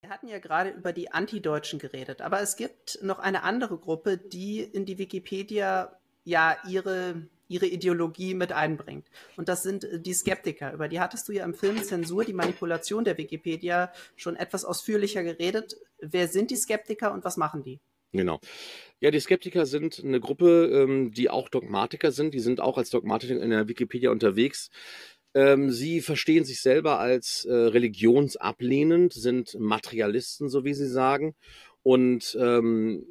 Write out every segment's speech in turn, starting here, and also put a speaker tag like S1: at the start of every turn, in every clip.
S1: Wir hatten ja gerade über die Antideutschen geredet, aber es gibt noch eine andere Gruppe, die in die Wikipedia ja ihre, ihre Ideologie mit einbringt. Und das sind die Skeptiker. Über die hattest du ja im Film Zensur, die Manipulation der Wikipedia, schon etwas ausführlicher geredet. Wer sind die Skeptiker und was machen die?
S2: Genau. Ja, die Skeptiker sind eine Gruppe, ähm, die auch Dogmatiker sind. Die sind auch als Dogmatiker in der Wikipedia unterwegs. Ähm, sie verstehen sich selber als äh, religionsablehnend, sind Materialisten, so wie sie sagen. Und ähm,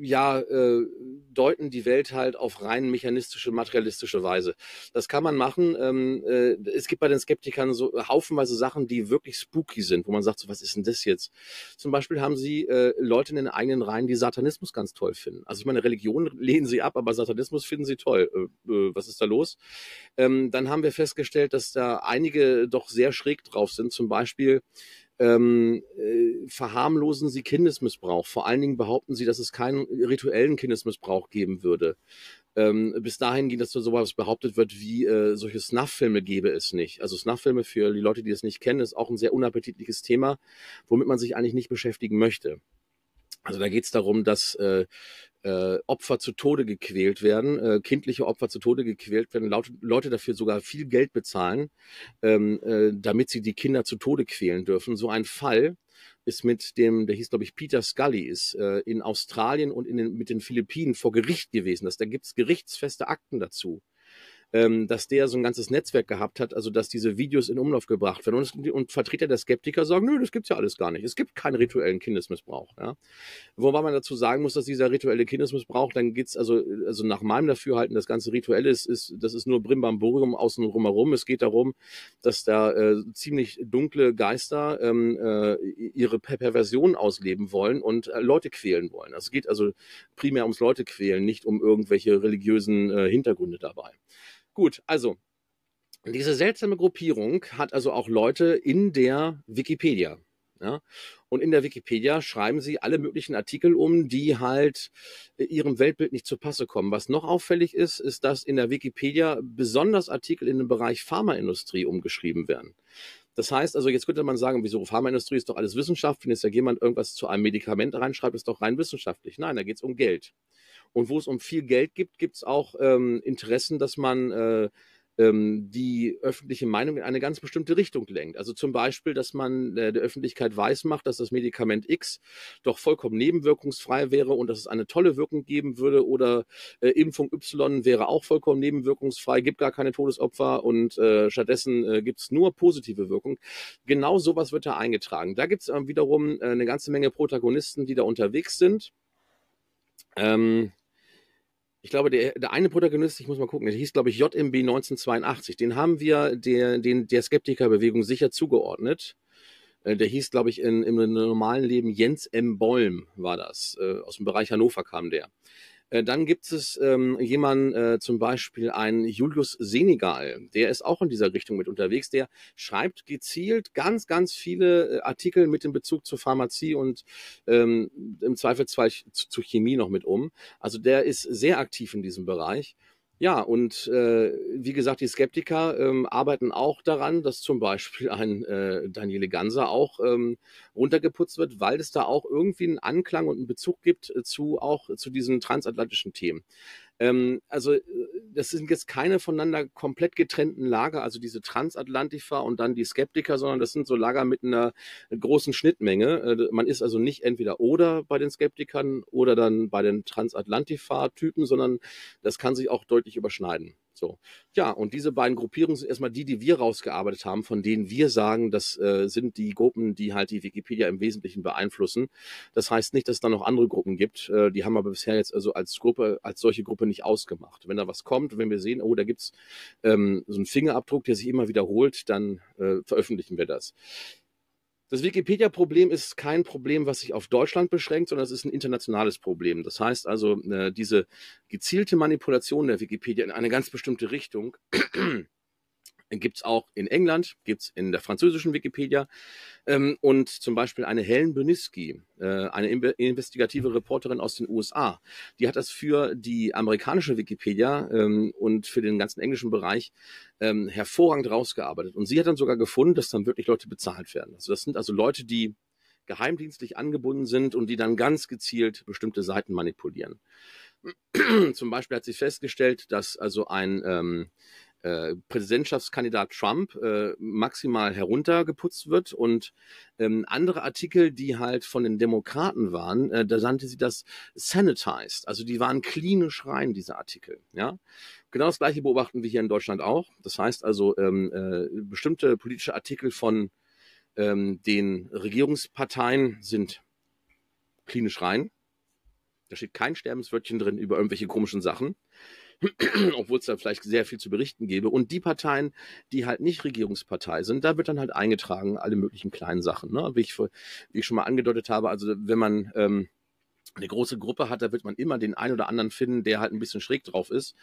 S2: ja, äh, deuten die Welt halt auf rein mechanistische, materialistische Weise. Das kann man machen. Ähm, äh, es gibt bei den Skeptikern so haufenweise Sachen, die wirklich spooky sind, wo man sagt, so, was ist denn das jetzt? Zum Beispiel haben sie äh, Leute in den eigenen Reihen, die Satanismus ganz toll finden. Also ich meine, Religion lehnen sie ab, aber Satanismus finden sie toll. Äh, äh, was ist da los? Ähm, dann haben wir festgestellt, dass da einige doch sehr schräg drauf sind. Zum Beispiel ähm, äh, verharmlosen sie Kindesmissbrauch. Vor allen Dingen behaupten sie, dass es keinen rituellen Kindesmissbrauch geben würde. Ähm, bis dahin ging, dass so sowas behauptet wird, wie äh, solche Snuff-Filme gäbe es nicht. Also Snuff-Filme für die Leute, die es nicht kennen, ist auch ein sehr unappetitliches Thema, womit man sich eigentlich nicht beschäftigen möchte. Also da geht es darum, dass äh, äh, Opfer zu Tode gequält werden, äh, kindliche Opfer zu Tode gequält werden, laut, Leute dafür sogar viel Geld bezahlen, ähm, äh, damit sie die Kinder zu Tode quälen dürfen. So ein Fall ist mit dem, der hieß glaube ich Peter Scully, ist äh, in Australien und in den, mit den Philippinen vor Gericht gewesen. Das, da gibt's gerichtsfeste Akten dazu ähm, dass der so ein ganzes Netzwerk gehabt hat, also dass diese Videos in Umlauf gebracht werden. Und, und Vertreter der Skeptiker sagen, nö, das gibt's ja alles gar nicht. Es gibt keinen rituellen Kindesmissbrauch. Ja? Wobei man dazu sagen muss, dass dieser rituelle Kindesmissbrauch, dann geht's also, also nach meinem Dafürhalten, das ganze Rituelle ist, ist das ist nur Brimbamborium außen drumherum. Es geht darum, dass da äh, ziemlich dunkle Geister ähm, äh, ihre Perversion ausleben wollen und äh, Leute quälen wollen. Also es geht also primär ums Leute quälen, nicht um irgendwelche religiösen äh, Hintergründe dabei. Gut, also diese seltsame Gruppierung hat also auch Leute in der Wikipedia. Ja? Und in der Wikipedia schreiben sie alle möglichen Artikel um, die halt ihrem Weltbild nicht zu Passe kommen. Was noch auffällig ist, ist, dass in der Wikipedia besonders Artikel in dem Bereich Pharmaindustrie umgeschrieben werden. Das heißt also, jetzt könnte man sagen, wieso Pharmaindustrie ist doch alles Wissenschaft. Wenn jetzt ja jemand irgendwas zu einem Medikament reinschreibt, ist doch rein wissenschaftlich. Nein, da geht es um Geld. Und wo es um viel Geld gibt, gibt es auch ähm, Interessen, dass man äh, ähm, die öffentliche Meinung in eine ganz bestimmte Richtung lenkt. Also zum Beispiel, dass man äh, der Öffentlichkeit weismacht, dass das Medikament X doch vollkommen nebenwirkungsfrei wäre und dass es eine tolle Wirkung geben würde oder äh, Impfung Y wäre auch vollkommen nebenwirkungsfrei, gibt gar keine Todesopfer und äh, stattdessen äh, gibt es nur positive Wirkung. Genau sowas wird da eingetragen. Da gibt es äh, wiederum äh, eine ganze Menge Protagonisten, die da unterwegs sind. Ähm, ich glaube, der, der eine Protagonist, ich muss mal gucken, der hieß, glaube ich, JMB 1982. Den haben wir der, den, der Skeptikerbewegung sicher zugeordnet. Äh, der hieß, glaube ich, in, im normalen Leben Jens M. Bolm war das. Äh, aus dem Bereich Hannover kam der. Äh, dann gibt es ähm, jemanden, äh, zum Beispiel einen Julius Senegal, der ist auch in dieser Richtung mit unterwegs. Der schreibt gezielt ganz, ganz viele äh, Artikel mit dem Bezug zur Pharmazie und ähm, im Zweifelsfall zu, zu Chemie noch mit um. Also der ist sehr aktiv in diesem Bereich. Ja, und äh, wie gesagt, die Skeptiker ähm, arbeiten auch daran, dass zum Beispiel ein äh, Daniele Ganser auch ähm, runtergeputzt wird, weil es da auch irgendwie einen Anklang und einen Bezug gibt zu auch zu diesen transatlantischen Themen. Ähm, also äh, das sind jetzt keine voneinander komplett getrennten Lager, also diese Transatlantifa und dann die Skeptiker, sondern das sind so Lager mit einer großen Schnittmenge. Äh, man ist also nicht entweder oder bei den Skeptikern oder dann bei den Transatlantifa-Typen, sondern das kann sich auch deutlich überschneiden. So. Ja, und diese beiden Gruppierungen sind erstmal die, die wir rausgearbeitet haben, von denen wir sagen, das äh, sind die Gruppen, die halt die Wikipedia im Wesentlichen beeinflussen. Das heißt nicht, dass es da noch andere Gruppen gibt. Äh, die haben aber bisher jetzt also als Gruppe, als solche Gruppe nicht ausgemacht. Wenn da was kommt, wenn wir sehen, oh, da gibt's ähm, so einen Fingerabdruck, der sich immer wiederholt, dann äh, veröffentlichen wir das. Das Wikipedia-Problem ist kein Problem, was sich auf Deutschland beschränkt, sondern es ist ein internationales Problem. Das heißt also, äh, diese gezielte Manipulation der Wikipedia in eine ganz bestimmte Richtung gibt es auch in England, gibt es in der französischen Wikipedia ähm, und zum Beispiel eine Helen Boniski, äh, eine investigative Reporterin aus den USA, die hat das für die amerikanische Wikipedia ähm, und für den ganzen englischen Bereich ähm, hervorragend rausgearbeitet. Und sie hat dann sogar gefunden, dass dann wirklich Leute bezahlt werden. Also das sind also Leute, die geheimdienstlich angebunden sind und die dann ganz gezielt bestimmte Seiten manipulieren. Zum Beispiel hat sich festgestellt, dass also ein ähm, äh, Präsidentschaftskandidat Trump äh, maximal heruntergeputzt wird und ähm, andere Artikel, die halt von den Demokraten waren, äh, da nannte sie das sanitized, also die waren klinisch rein, diese Artikel. Ja, genau das gleiche beobachten wir hier in Deutschland auch. Das heißt also ähm, äh, bestimmte politische Artikel von ähm, den Regierungsparteien sind klinisch rein. Da steht kein Sterbenswörtchen drin über irgendwelche komischen Sachen. Obwohl es da vielleicht sehr viel zu berichten gäbe. Und die Parteien, die halt nicht Regierungspartei sind, da wird dann halt eingetragen, alle möglichen kleinen Sachen. Ne? Wie, ich, wie ich schon mal angedeutet habe, also wenn man ähm, eine große Gruppe hat, da wird man immer den einen oder anderen finden, der halt ein bisschen schräg drauf ist.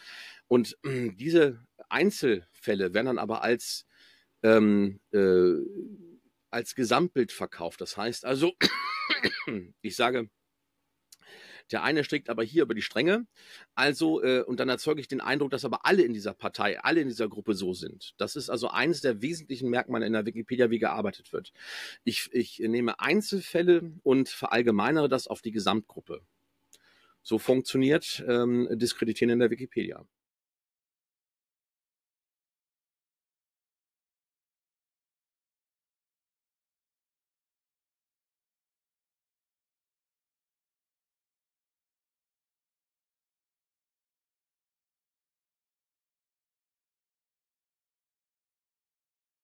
S2: Und äh, diese Einzelfälle werden dann aber als, ähm, äh, als Gesamtbild verkauft. Das heißt also, ich sage, der eine strickt aber hier über die Stränge. Also, äh, und dann erzeuge ich den Eindruck, dass aber alle in dieser Partei, alle in dieser Gruppe so sind. Das ist also eines der wesentlichen Merkmale in der Wikipedia, wie gearbeitet wird. Ich, ich nehme Einzelfälle und verallgemeinere das auf die Gesamtgruppe. So funktioniert ähm, Diskreditieren in der Wikipedia.